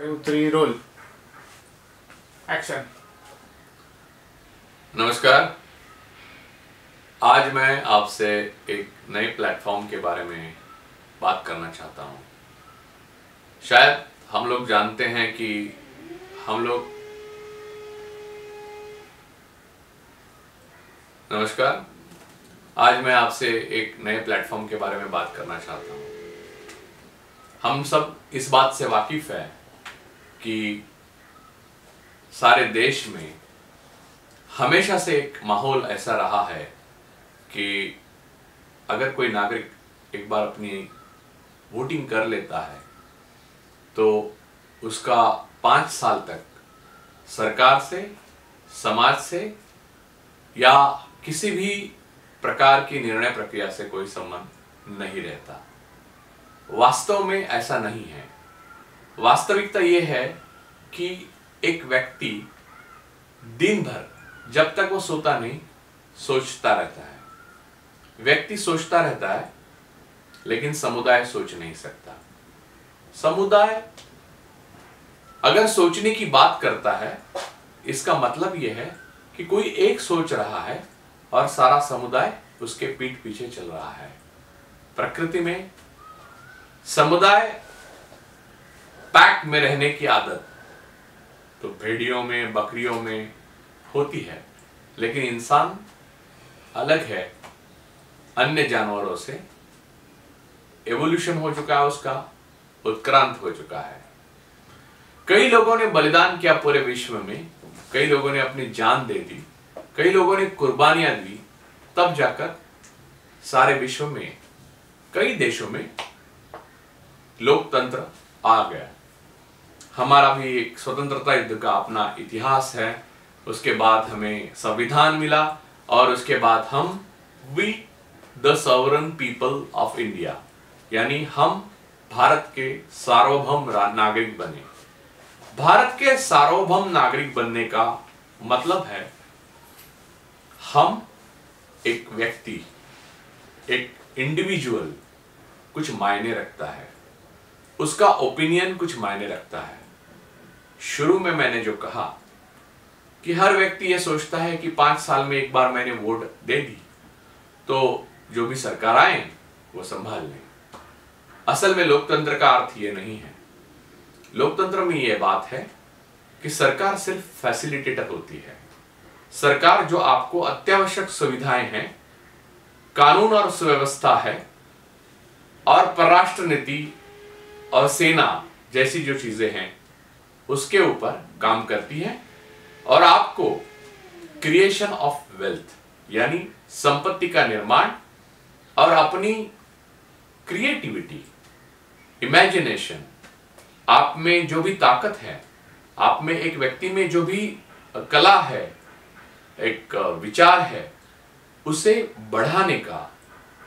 Two, three. नमस्कार। आज मैं आपसे एक नए प्लेटफॉर्म के बारे में बात करना चाहता हूँ। शायद हम लोग जानते हैं कि हम लोग नमस्कार। आज मैं आपसे एक नए प्लेटफॉर्म के बारे में बात करना चाहता हूँ। हम सब इस बात से वाकिफ है कि सारे देश में हमेशा से एक माहौल ऐसा रहा है कि अगर कोई नागरिक एक बार अपनी वोटिंग कर लेता है तो उसका पाँच साल तक सरकार से, समाज से या किसी भी प्रकार की निर्णय प्रक्रिया से कोई संबंध नहीं रहता। वास्तव में ऐसा नहीं है। वास्तविकता यह है कि एक व्यक्ति दिन भर जब तक वो सोता नहीं, सोचता रहता है। व्यक्ति सोचता रहता है, लेकिन समुदाय सोच नहीं सकता। समुदाय अगर सोचने की बात करता है, इसका मतलब यह है कि कोई एक सोच रहा है और सारा समुदाय उसके पीठ पीछे चल रहा है। प्रकृति में समुदाय पैक में रहने की आदत तो भेड़ियों में, बकरियों में होती है। लेकिन इंसान अलग है, अन्य जानवरों से। एवोल्यूशन हो चुका है उसका, उत्क्रांत हो चुका है। कई लोगों ने बलिदान किया पूरे विश्व में, कई लोगों ने अपनी जान दे दी, कई लोगों ने कुर्बानियाँ दी, तब जाकर सारे विश्व में, कई देशों में लोकतंत्र आ गया। हमारा भी एक स्वतंत्रता युद्ध का अपना इतिहास है। उसके बाद हमें संविधान मिला और उसके बाद हम we the sovereign people of India यानी हम भारत के सार्वभौम नागरिक बने। भारत के सार्वभौम नागरिक बनने का मतलब है हम एक व्यक्ति, एक इंडिविजुअल कुछ मायने रखता है। उसका ओपिनियन कुछ मायने रखता है। शुरू में मैंने जो कहा कि हर व्यक्ति ये सोचता है कि पाँच साल में एक बार मैंने वोट दे दी तो जो भी सरकार आए, वो संभाल लें। असल में लोकतंत्र का अर्थ ये नहीं है। लोकतंत्र में यह बात है कि सरकार सिर्फ़ फैसिलिटेटर होती है। सरकार जो आपको अत्यावश्यक सुविधाएँ हैं, कानून और सुव्यवस्था है, और परराष्ट्र नीति और सेना जैसी जो चीज़ें हैं उसके ऊपर काम करती है और आपको क्रिएशन ऑफ़ वेल्थ यानी संपत्ति का निर्माण और अपनी क्रिएटिविटी इमेजिनेशन आप में जो भी ताकत है, आप में एक व्यक्ति में जो भी कला है, एक विचार है, उसे बढ़ाने का,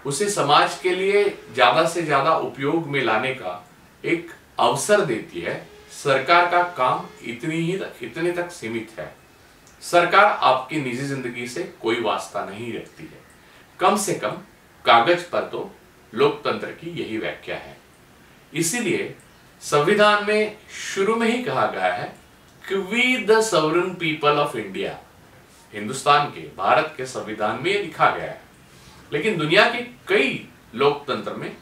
उसे समाज के लिए ज़्यादा से ज़्यादा उपयोग में लाने का एक अवसर देती है सरकार का काम इतनी ही तक, इतने तक सीमित है। सरकार आपकी निजी ज़िंदगी से कोई वास्ता नहीं रखती है। कम से कम कागज़ पर तो लोकतंत्र की यही व्याख्या है। इसीलिए संविधान में शुरू में ही कहा गया है कि we the sovereign people of India Hindustan के, भारत के संविधान में लिखा गया है। लेकिन दुनिया के कई लोकतंत्र में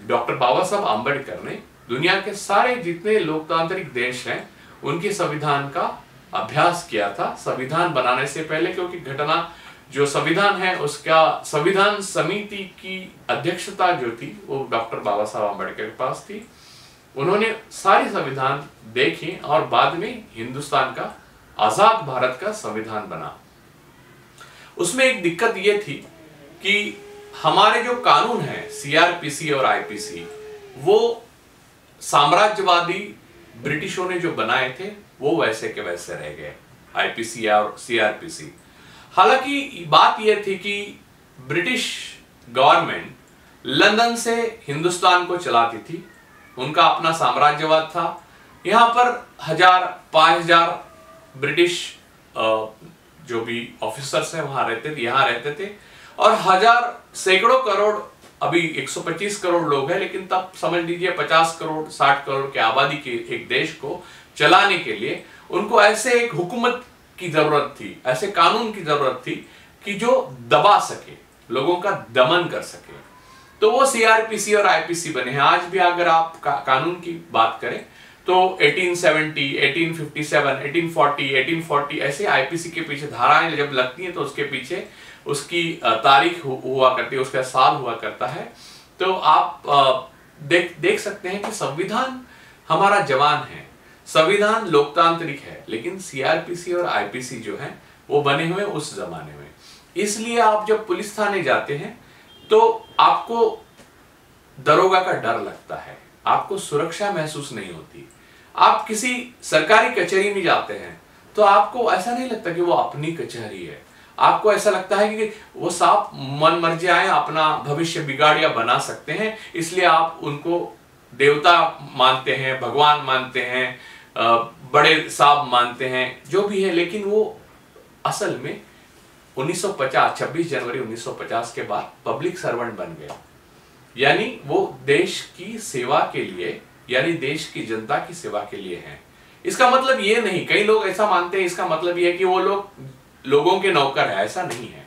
डॉक्टर बाबा साहब आंबेडकर ने दुनिया के सारे जितने लोकतांत्रिक देश हैं, उनके संविधान का अभ्यास किया था, संविधान बनाने से पहले, क्योंकि घटना जो संविधान है, उसका संविधान समिति की अध्यक्षता जो थी, वो डॉक्टर बाबा साहब आम्बेडकर के पास थी। उन्होंने सारे संविधान देखे और बाद में हिंदुस्तान का, आज़ाद भारत का संविधान बना। उसमें एक दिक्कत यह थी कि हमारे जो कानून है सीआरपीसी और आईपीसी वो साम्राज्यवादी ब्रिटिशों ने जो बनाए थे, वो वैसे के वैसे रह गए आईपीसी और सीआरपीसी हालाँकि बात यह थी कि ब्रिटिश गवर्नमेंट लंदन से हिंदुस्तान को चलाती थी। उनका अपना साम्राज्यवाद था। यहाँ पर हज़ार, पाँच हज़ार ब्रिटिश जो भी ऑफिसर्स हैं, वहाँ रहते थे, यहाँ रहते थे। और हज़ार सैकड़ों करोड़ अभी 125 करोड़ लोग हैं लेकिन तब समझ लीजिए 50 करोड़ 60 करोड़ के आबादी के एक देश को चलाने के लिए उनको ऐसे एक हुकूमत की ज़रूरत थी ऐसे कानून की ज़रूरत थी कि जो दबा सके लोगों का दमन कर सके। तो वो सीआरपीसी और आईपीसी बने हैं। आज भी अगर आप का, कानून की बात करें तो 1870, 1857, 1840, 1840 ऐसे आईपीसी के पीछे धाराएँ जब लगती हैं तो उसके पीछे उसकी तारीख हुआ करती है, उसका साल हुआ करता है। तो आप देख देख सकते हैं कि संविधान हमारा जवान है। संविधान लोकतांत्रिक है, लेकिन सीआरपीसी और आईपीसी जो है, वो बने हुए उस जमाने में। इसलिए आप जब पुलिस थाने जाते हैं तो आपको दरोगा का डर लगता है। आपको सुरक्षा महसूस नहीं होती। आप किसी सरकारी कचहरी में जाते हैं तो आपको ऐसा नहीं लगता कि वो अपनी कचहरी है। आपको ऐसा लगता है कि वो साफ़ मन मर्ज़ी आए, अपना भविष्य बिगाड़ या बना सकते हैं, इसलिए आप उनको देवता मानते हैं, भगवान मानते हैं बड़े साहब मानते हैं, जो भी है, लेकिन वो असल में 1950 26 जनवरी 1950 के बाद पब्लिक सर्वेंट बन गया। यानी वो देश की सेवा के लिए, यानी देश की जनता की सेवा के लिए हैं। इसका मतलब ये नहीं, कई लोग ऐसा मानते हैं, इसका मतलब ये है कि वो लोग लोगों के नौकर है, ऐसा नहीं है।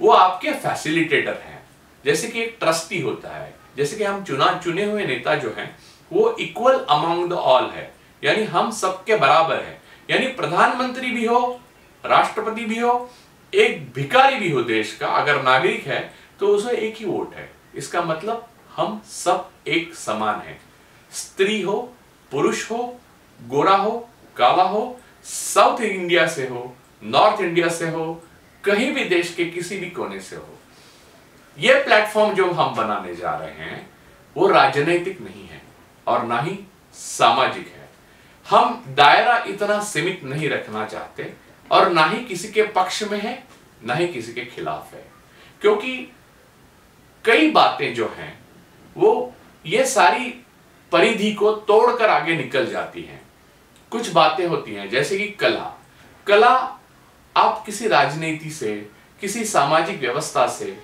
वो आपके फैसिलिटेटर हैं। जैसे कि एक ट्रस्टी होता है, जैसे कि हम चुना, चुने हुए नेता जो हैं, वो इक्वल अमंग द ऑल है। यानी हम सबके बराबर है। यानी प्रधानमंत्री भी हो, राष्ट्रपति भी हो, एक भिकारी भी हो देश का, अगर नागरिक है तो उसे एक ही वोट है। इसका मतलब हम सब एक समान है। स्त्री हो, पुरुष हो, गोरा हो, काला हो, साउथ इंडिया से हो नॉर्थ इंडिया से हो, कहीं भी देश के किसी भी कोने से हो यह प्लेटफॉर्म जो हम बनाने जा रहे हैं, वो राजनैतिक नहीं है और ना ही सामाजिक है। हम दायरा इतना सीमित नहीं रखना चाहते और ना ही किसी के पक्ष में है, ना ही किसी के खिलाफ है। क्योंकि कई बातें जो हैं, वो ये सारी परिधि को तोड़कर आगे निकल जाती हैं। कुछ बातें होती हैं, जैसे कि कला। कला आप किसी राजनीति से, किसी सामाजिक व्यवस्था से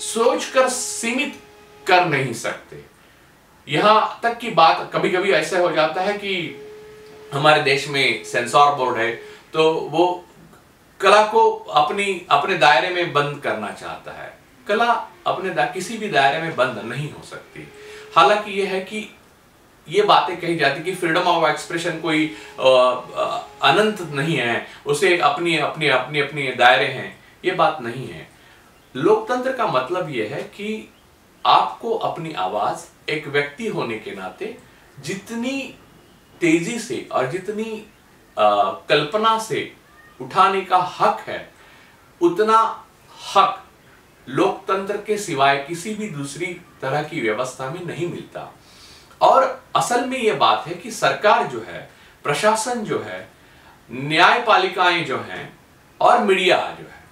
सोचकर सीमित कर नहीं सकते। यहाँ तक की बात कभी कभी ऐसा हो जाता है कि हमारे देश में सेंसर बोर्ड है तो वो कला को अपनी, अपने दायरे में बंद करना चाहता है। कला अपने किसी भी दायरे में बंद नहीं हो सकती। हालाँकि यह है कि ये बातें कही जाती कि फ्रीडम ऑफ़ एक्सप्रेशन कोई अनंत नहीं है उसे अपनी अपनी अपनी अपनी दायरे हैं ये बात नहीं है। लोकतंत्र का मतलब यह है कि आपको अपनी आवाज़ एक व्यक्ति होने के नाते जितनी तेज़ी से और जितनी आ, कल्पना से उठाने का हक है उतना हक लोकतंत्र के सिवाय किसी भी दूसरी तरह की व्यवस्था में नहीं मिलता। और असल में यह बात है कि सरकार जो है, प्रशासन जो है, न्यायपालिकाएँ जो हैं और मीडिया जो है,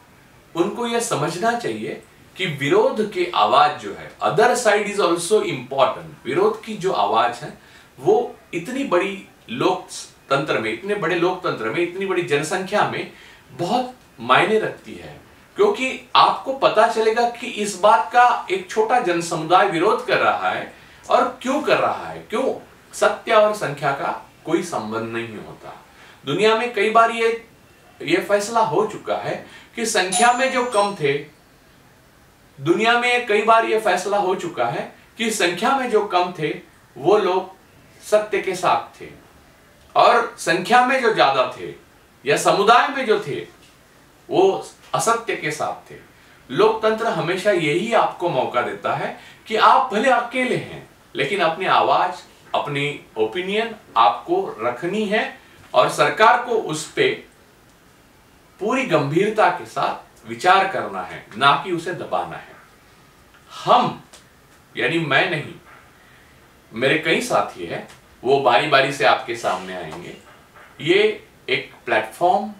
उनको यह समझना चाहिए कि विरोध की आवाज़ जो है other side is also important विरोध की जो आवाज़ है, वो इतनी बड़ी लोकतंत्र में, इतने बड़े लोकतंत्र में, इतनी बड़ी जनसंख्या में बहुत मायने रखती है। क्योंकि आपको पता चलेगा कि इस बात का एक छोटा जनसमुदाय विरोध कर रहा है और क्यों कर रहा है? क्यों? सत्य और संख्या का कोई संबंध नहीं होता। दुनिया में कई बार ये ये फैसला हो चुका है कि संख्या में जो कम थे, दुनिया में कई बार यह फैसला हो चुका है कि संख्या में जो कम थे, वो लोग सत्य के साथ थे। और संख्या में जो ज़्यादा थे, या समुदाय में जो थे, वो असत्य के साथ थे। लोकतंत्र हमेशा यही आपको मौका देता है कि आप भले अकेले हैं लेकिन अपनी आवाज़, अपनी ओपिनियन आपको रखनी है और सरकार को उस पर पूरी गंभीरता के साथ विचार करना है, ना कि उसे दबाना है। हम, यानी मैं नहीं, मेरे कई साथी हैं, वो बारी बारी से आपके सामने आएँगे। ये एक प्लेटफॉर्म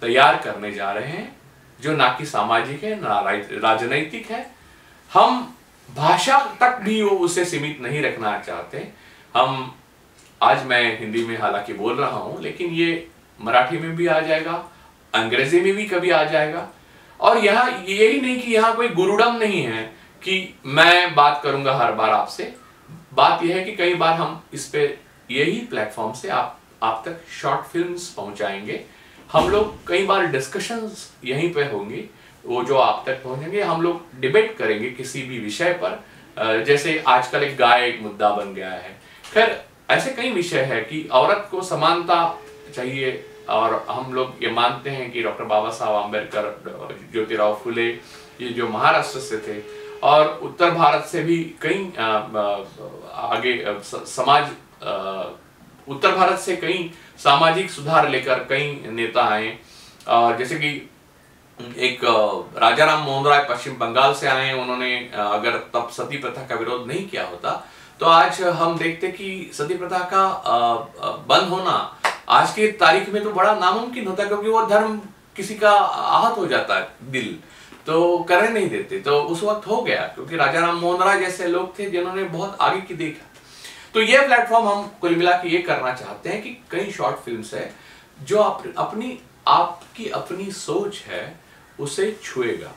तैयार करने जा रहे हैं, जो ना कि सामाजिक है, ना राजनैतिक है। हम भाषा तक भी वो उसे सीमित नहीं रखना चाहते। हम आज मैं हिंदी में हालाँकि बोल रहा हूँ, लेकिन ये मराठी में भी आ जाएगा, अंग्रेज़ी में भी कभी आ जाएगा। और यहाँ यही नहीं कि यहाँ कोई गुरुडम नहीं है कि मैं बात करूँगा हर बार आपसे। बात यह है कि कई बार हम इस पे यही प्लेटफॉर्म से आप आप तक शॉर्ट फिल्म्स पहुंचाएँगे। हम लोग कई बार डिस्कशंस यहीं पे होंगे। वो जो आप तक पहुँचेंगे, हम लोग डिबेट करेंगे किसी भी विषय पर। जैसे आजकल एक गाय एक मुद्दा बन गया है। खैर, ऐसे कई विषय है कि औरत को समानता चाहिए और हम लोग ये मानते हैं कि डॉक्टर बाबा साहब आम्बेडकर ज्योतिराव फुले, ये जो महाराष्ट्र से थे और उत्तर भारत से भी कई आगे समाज उत्तर भारत से कई सामाजिक सुधार लेकर कई नेता आए। और जैसे कि एक राजा राम मोहन राय पश्चिम बंगाल से आए उन्होंने अगर तब सती प्रथा का विरोध नहीं किया होता तो आज हम देखते कि सती प्रथा का बंद होना आज की तारीख में तो बड़ा नामुमकिन होता है, क्योंकि वो धर्म किसी का आहत हो जाता है दिल तो करने नहीं देते। तो उस वक्त हो गया, क्योंकि राजा राम मोहन राय जैसे लोग थे जिन्होंने बहुत आगे की देखा। तो ये प्लेटफॉर्म हम कुल मिला के ये करना चाहते हैं कि कई शॉर्ट फिल्म्स है, जो आप अपनी, आपकी अपनी सोच है उसे छुएगा।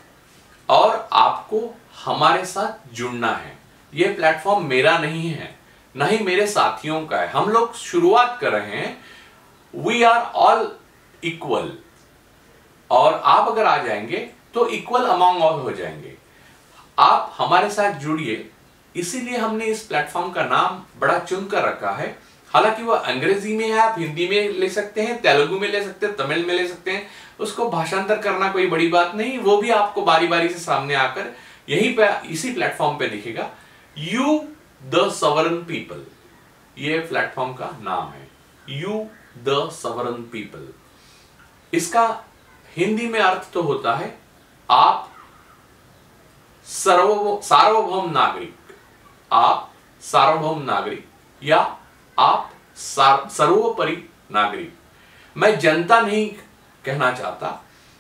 और आपको हमारे साथ जुड़ना है। ये प्लेटफॉर्म मेरा नहीं है, ना ही मेरे साथियों का है। हम लोग शुरुआत कर रहे हैं। वी आर ऑल इक्वल और आप अगर आ जाएँगे तो इक्वल अमाउंग ऑल हो जाएँगे। आप हमारे साथ जुड़िए। इसीलिए हमने इस प्लेटफॉर्म का नाम बड़ा चुन कर रखा है। हालाँकि वो अंग्रेज़ी में है आप हिंदी में ले सकते हैं, तेलुगु में ले सकते हैं, तमिल में ले सकते हैं, उसको भाषांतर करना कोई बड़ी बात नहीं, वो भी आपको बारी बारी से सामने आकर यहीं पे, इसी प्लेटफॉर्म पे दिखेगा। यू द सवरन पीपल ये प्लेटफॉर्म का नाम है। यू द सवरन पीपल इसका हिंदी में अर्थ तो होता है, आप सर्व, सार्वभौम नागरिक, आप सार्वभौम नागरिक या आप सर्वोपरि नागरिक। मैं जनता नहीं कहना चाहता,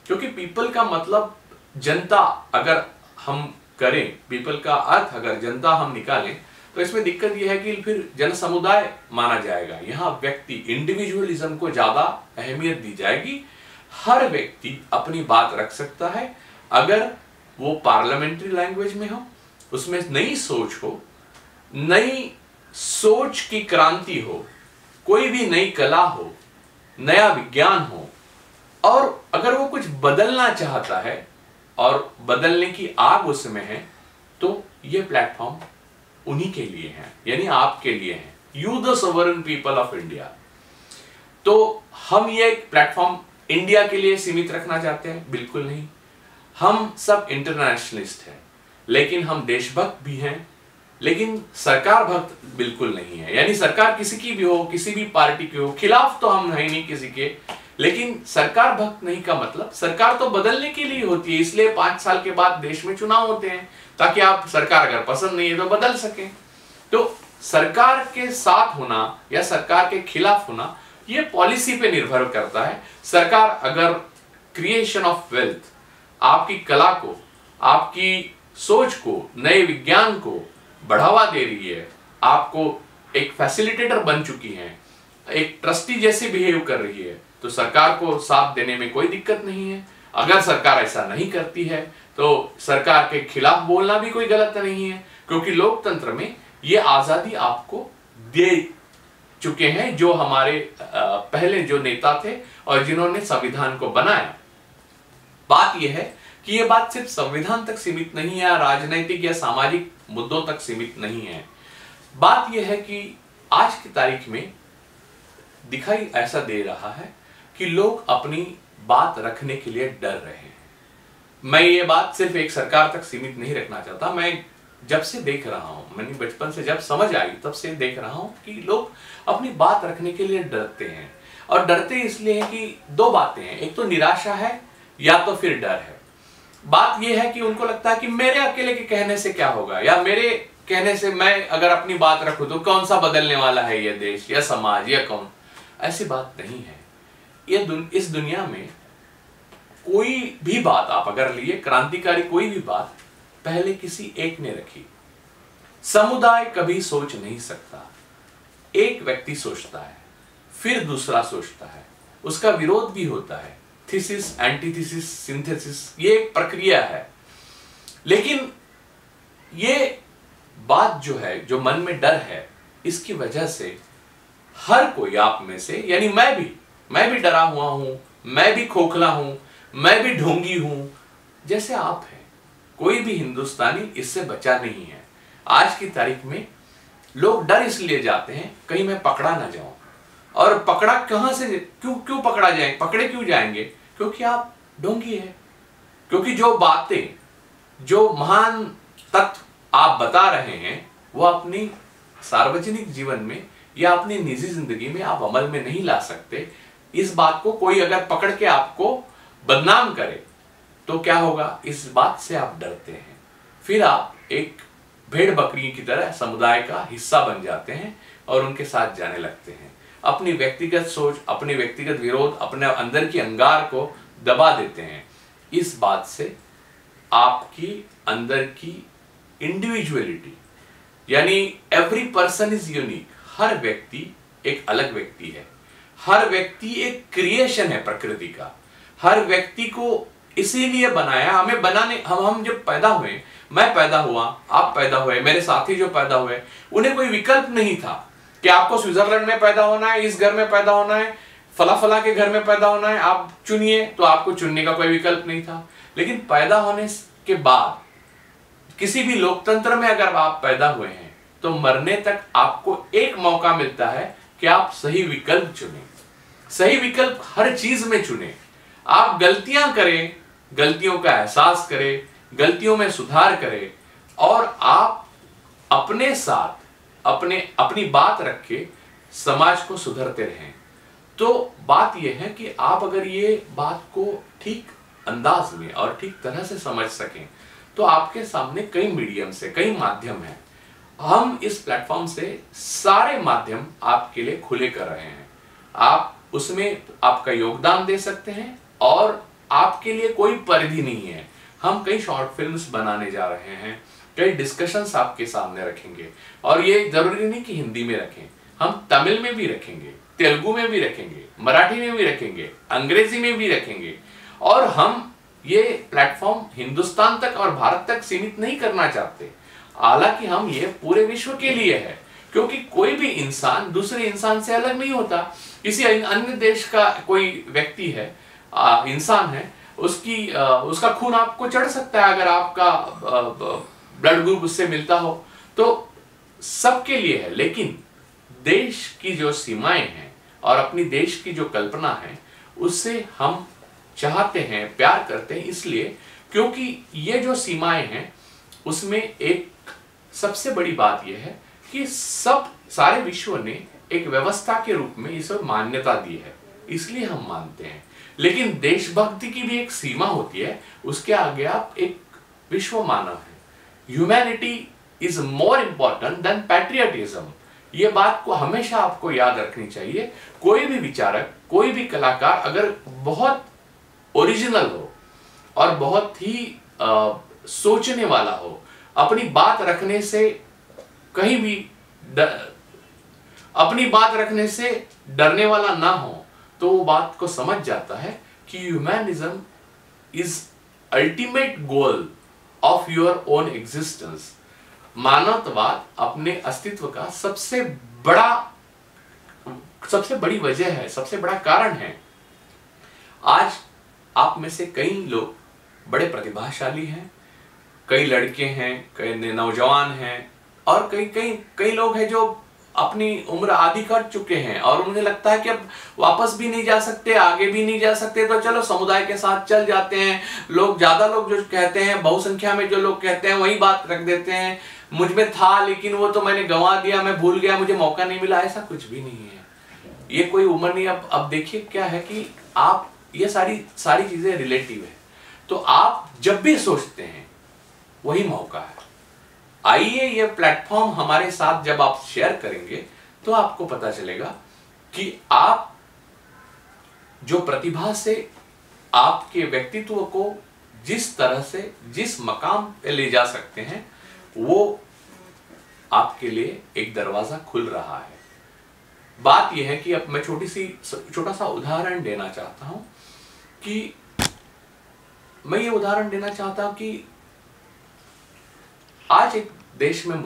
क्योंकि पीपल का मतलब जनता अगर हम करें, पीपल का अर्थ अगर जनता हम निकालें तो इसमें दिक्कत यह है कि फिर जन समुदाय माना जाएगा। यहाँ व्यक्ति इंडिविजुअलिज्म को ज़्यादा अहमियत दी जाएगी। हर व्यक्ति अपनी बात रख सकता है। अगर वो पार्लियामेंट्री लैंग्वेज में हो, उसमें नई सोच हो, नई सोच की क्रांति हो, कोई भी नई कला हो, नया विज्ञान हो, और अगर वो कुछ बदलना चाहता है और बदलने की आग उसमें है तो ये प्लेटफॉर्म उन्हीं के लिए है, यानी आपके लिए है। You the sovereign people of India तो हम ये प्लेटफॉर्म इंडिया के लिए सीमित रखना चाहते हैं? बिल्कुल नहीं। हम सब इंटरनेशनलिस्ट हैं, लेकिन हम देशभक्त भी हैं लेकिन सरकार भक्त बिल्कुल नहीं है। यानी सरकार किसी की भी हो, किसी भी पार्टी की हो, खिलाफ तो हम है नहीं किसी के। लेकिन सरकार भक्त नहीं का मतलब सरकार तो बदलने के लिए होती है, इसलिए पाँच साल के बाद देश में चुनाव होते हैं, ताकि आप सरकार अगर पसंद नहीं है तो बदल सके। तो सरकार के साथ होना या सरकार के खिलाफ होना, ये पॉलिसी पे निर्भर करता है। सरकार अगर क्रिएशन ऑफ़ वेल्थ आपकी कला को, आपकी सोच को, नए विज्ञान को बढ़ावा दे रही है, आपको एक फैसिलिटेटर बन चुकी है, एक ट्रस्टी जैसे बिहेव कर रही है तो सरकार को साथ देने में कोई दिक्कत नहीं है। अगर सरकार ऐसा नहीं करती है तो सरकार के खिलाफ बोलना भी कोई गलत नहीं है, क्योंकि लोकतंत्र में ये आज़ादी आपको दे चुके हैं, जो हमारे पहले जो नेता थे और जिन्होंने संविधान को बनाया। बात यह है कि यह बात सिर्फ़ संविधान तक सीमित नहीं है, राजनैतिक या सामाजिक मुद्दों तक सीमित नहीं है। बात यह है कि आज की तारीख में दिखाई ऐसा दे रहा है कि लोग अपनी बात रखने के लिए डर रहे हैं। मैं ये बात सिर्फ़ एक सरकार तक सीमित नहीं रखना चाहता, मैं जब से देख रहा हूँ, मैंने बचपन से जब समझ आई, तब से देख रहा हूँ कि लोग अपनी बात रखने के लिए डरते हैं। और डरते इसलिए हैं कि दो बातें हैं, एक तो निराशा है, या तो फिर डर है। बात यह है कि उनको लगता है कि मेरे अकेले के कहने से क्या होगा? या मेरे कहने से मैं अगर अपनी बात रखू तो कौन सा बदलने वाला है यह देश या समाज या कौन? ऐसी बात नहीं है। ये दुन, इस दुनिया में कोई भी बात आप अगर लिए क्रांतिकारी कोई भी बात पहले किसी एक ने रखी। समुदाय कभी सोच नहीं सकता। एक व्यक्ति सोचता है फिर दूसरा सोचता है। उसका विरोध भी होता है। थीसिस एंटीथीसिस सिंथेसिस ये एक प्रक्रिया है। लेकिन ये बात जो है, जो मन में डर है, इसकी वजह से हर कोई आप में से, यानी मैं भी मैं भी डरा हुआ हूँ, मैं भी खोखला हूँ, मैं भी ढोंगी हूँ, जैसे आप हैं। कोई भी हिंदुस्तानी इससे बचा नहीं है। आज की तारीख में लोग डर इसलिए जाते हैं, कहीं मैं पकड़ा ना जाऊँ। और पकड़ा कहाँ से, क्यों क्यों पकड़ा जाए, पकड़े क्यों जाएँगे? क्योंकि आप ढोंगी है। क्योंकि जो बातें, जो महान तत्व आप बता रहे हैं, वो अपनी सार्वजनिक जीवन में या अपनी निजी ज़िंदगी में आप अमल में नहीं ला सकते। इस बात को कोई अगर पकड़ के आपको बदनाम करे तो क्या होगा? इस बात से आप डरते हैं। फिर आप एक भेड़ बकरी की तरह समुदाय का हिस्सा बन जाते हैं और उनके साथ जाने लगते हैं। अपनी व्यक्तिगत सोच, अपने व्यक्तिगत विरोध, अपने अंदर की अंगार को दबा देते हैं। इस बात से आपकी अंदर की इंडिविजुअलिटी यानी एवरी पर्सन इज़ यूनिक हर व्यक्ति एक अलग व्यक्ति है। हर व्यक्ति एक क्रिएशन है प्रकृति का। हर व्यक्ति को इसीलिए बनाया, हमें बनाने, हम हम जब पैदा हुए, मैं पैदा हुआ, आप पैदा हुए, मेरे साथी जो पैदा हुए, उन्हें कोई विकल्प नहीं था। कि आपको स्विट्जरलैंड में पैदा होना है, इस घर में पैदा होना है फला फला के घर में पैदा होना है, आप चुनिए तो आपको चुनने का कोई विकल्प नहीं था। लेकिन पैदा होने के बाद, किसी भी लोकतंत्र में अगर आप पैदा हुए हैं तो मरने तक आपको एक मौका मिलता है कि आप सही विकल्प चुने। सही विकल्प हर चीज़ में चुने। आप गलतियाँ करें, गलतियों का एहसास करें, गलतियों में सुधार करें, और आप अपने साथ अपने, अपनी बात रख के समाज को सुधरते रहें। तो बात यह है कि आप अगर ये बात को ठीक अंदाज में और ठीक तरह से समझ सकें तो आपके सामने कई मीडियम से कई माध्यम हैं। हम इस प्लेटफॉर्म से सारे माध्यम आपके लिए खुले कर रहे हैं। आप उसमें आपका योगदान दे सकते हैं और आपके लिए कोई परिधि नहीं है। हम कई शॉर्ट फिल्म्स बनाने जा रहे हैं कई डिस्कशंस आपके सामने रखेंगे। और ये ज़रूरी नहीं कि हिंदी में रखें। हम तमिल में भी रखेंगे, तेलुगु में भी रखेंगे, मराठी में भी रखेंगे, अंग्रेज़ी में भी रखेंगे। और हम ये प्लेटफॉर्म हिंदुस्तान तक और भारत तक सीमित नहीं करना चाहते। हालाँकि हम ये पूरे विश्व के लिए है, क्योंकि कोई भी इंसान दूसरे इंसान से अलग नहीं होता। किसी अन्य देश का कोई व्यक्ति है इंसान है, उसकी उसका खून आपको चढ़ सकता है अगर आपका ब्लड ग्रुप उससे मिलता हो। तो सबके लिए है, लेकिन देश की जो सीमाएँ हैं और अपनी देश की जो कल्पना है, उससे हम चाहते हैं, प्यार करते हैं इसलिए क्योंकि ये जो सीमाएँ हैं, उसमें एक सबसे बड़ी बात यह है कि सब, सारे विश्व ने एक व्यवस्था के रूप में इसे मान्यता दी है, इसलिए हम मानते हैं। लेकिन देशभक्ति की भी एक सीमा होती है, उसके आगे आप एक विश्व मानव है। Humanity is more important than patriotism ये बात को हमेशा आपको याद रखनी चाहिए। कोई भी विचारक कोई भी कलाकार अगर बहुत ओरिजिनल हो और बहुत ही आ, सोचने वाला हो अपनी बात रखने से कहीं भी अपनी बात रखने से डरने वाला ना हो तो वो बात को समझ जाता है कि humanism is ultimate goal of your own existence मानवतावाद अपने अस्तित्व का सबसे बड़ा, सबसे बड़ी वजह है, सबसे बड़ा कारण है। आज आप में से कई लोग बड़े प्रतिभाशाली हैं, कई लड़के हैं, कई नौजवान हैं, और कई कई कई लोग हैं जो अपनी उम्र आधी कर चुके हैं और उन्हें लगता है कि अब वापस भी नहीं जा सकते, आगे भी नहीं जा सकते। तो चलो, समुदाय के साथ चल जाते हैं। लोग, ज़्यादा लोग जो कहते हैं, बहुसंख्या में जो लोग कहते हैं, वही बात रख देते हैं। मुझमें था, लेकिन वो तो मैंने गंवा दिया, मैं भूल गया, मुझे मौका नहीं मिला, ऐसा कुछ भी नहीं है। ये कोई उम्र नहीं, अब अब देखिए क्या है कि आप, ये सारी सारी चीज़ें रिलेटिव है। तो आप जब भी सोचते हैं, वही मौका है। आइए ये प्लेटफॉर्म हमारे साथ जब आप शेयर करेंगे तो आपको पता चलेगा कि आप जो प्रतिभा से आपके व्यक्तित्व को जिस तरह से, जिस मकाम पे ले जा सकते हैं, वो आपके लिए एक दरवाज़ा खुल रहा है। बात यह है कि अब मैं छोटी सी, छोटा सा उदाहरण देना चाहता हूँ कि मैं ये उदाहरण देना चाहता हूँ कि आज एक देश में